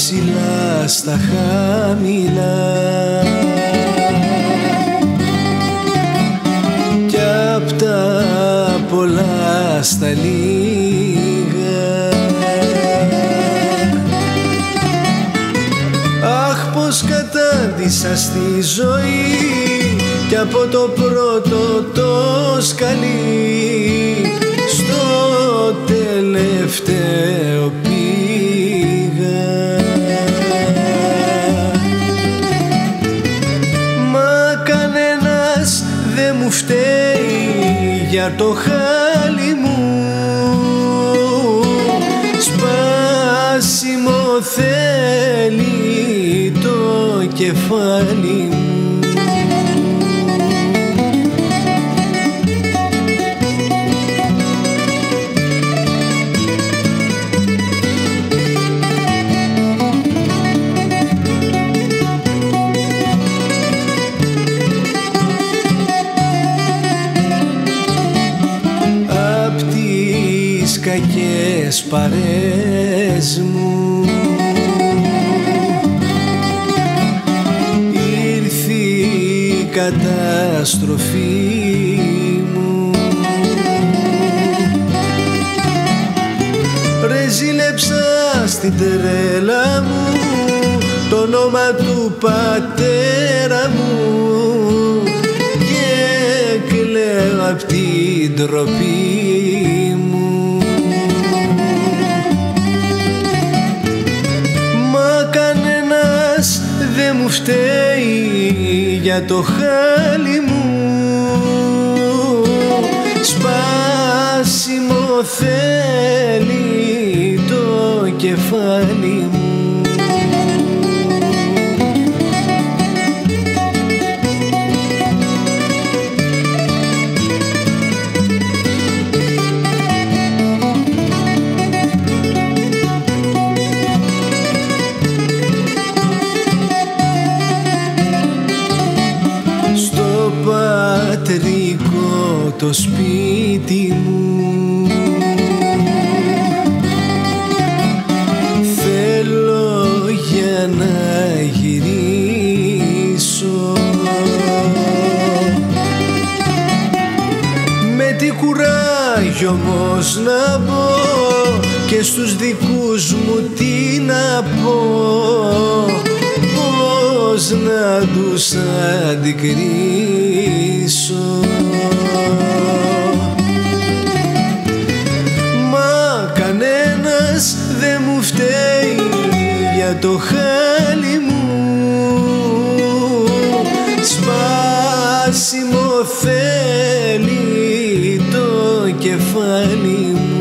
ψηλά στα χαμηλά. Και απ' τα πολλά στα λίγα. Αχ πως κατάντησα στη ζωή και από το πρώτο το σκαλί. Στο τελευταίο για το χάλι μου. Σπάσιμο θέλει το κεφάλι μου κακές παρές μου. Ήρθε η καταστροφή μου. Ρε ζήλεψα στην τρέλα μου το όνομα του πατέρα μου και κλαίω απ' την τροπή μου φταίει για το χάλι μου. Σπάσιμο θέλει το κεφάλι μου το σπίτι μου. Θέλω για να γυρίσω. Με τι κουράγιο όμως να πω και στους δικούς μου τι να πω. πώς να τους αντικρίσω. Μα κανένας δεν μου φταίει για το χάλι μου. Σπάσιμο θέλει το κεφάλι μου.